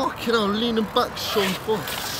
Fucking hell, leaning back, Sean Fuck.